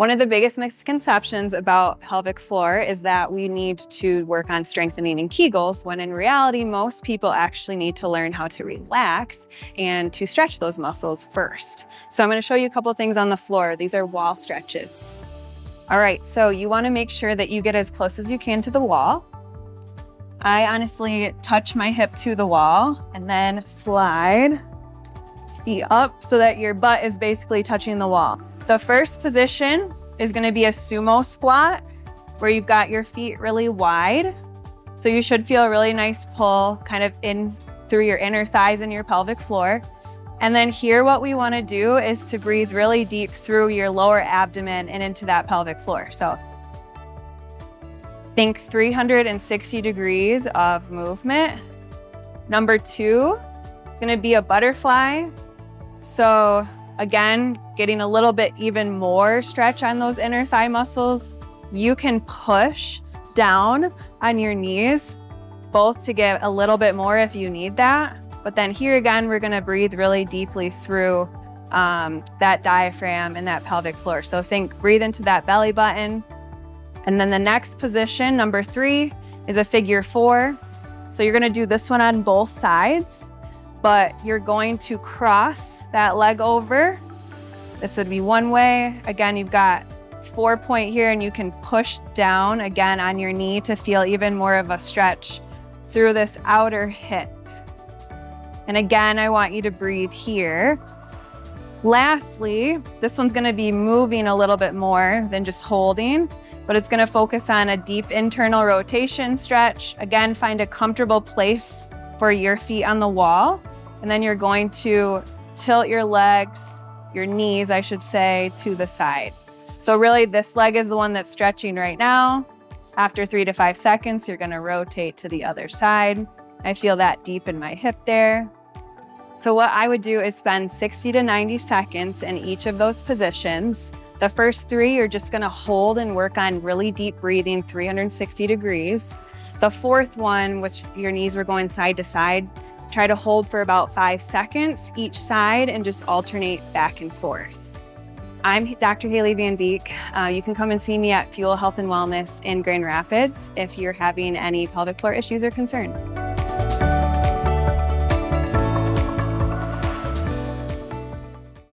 One of the biggest misconceptions about pelvic floor is that we need to work on strengthening in Kegels, when in reality, most people actually need to learn how to relax and to stretch those muscles first. So I'm gonna show you a couple things on the floor. These are wall stretches. All right, so you wanna make sure that you get as close as you can to the wall. I honestly touch my hip to the wall and then slide feet up so that your butt is basically touching the wall. The first position is gonna be a sumo squat where you've got your feet really wide. So you should feel a really nice pull kind of in through your inner thighs and your pelvic floor. And then here, what we wanna do is to breathe really deep through your lower abdomen and into that pelvic floor. So think 360 degrees of movement. Number two, it's gonna be a butterfly. So Again, getting a little bit even more stretch on those inner thigh muscles. You can push down on your knees, both to get a little bit more if you need that. But then here again, we're gonna breathe really deeply through um, that diaphragm and that pelvic floor. So think, breathe into that belly button. And then the next position, number three, is a figure four. So you're gonna do this one on both sides but you're going to cross that leg over. This would be one way. Again, you've got four point here and you can push down again on your knee to feel even more of a stretch through this outer hip. And again, I want you to breathe here. Lastly, this one's gonna be moving a little bit more than just holding, but it's gonna focus on a deep internal rotation stretch. Again, find a comfortable place for your feet on the wall. And then you're going to tilt your legs, your knees, I should say, to the side. So really this leg is the one that's stretching right now. After three to five seconds, you're gonna rotate to the other side. I feel that deep in my hip there. So what I would do is spend 60 to 90 seconds in each of those positions. The first three, you're just gonna hold and work on really deep breathing, 360 degrees. The fourth one, which your knees were going side to side, Try to hold for about five seconds each side and just alternate back and forth. I'm Dr. Hayley VanBeek. Uh, you can come and see me at Fuel Health and Wellness in Grand Rapids if you're having any pelvic floor issues or concerns.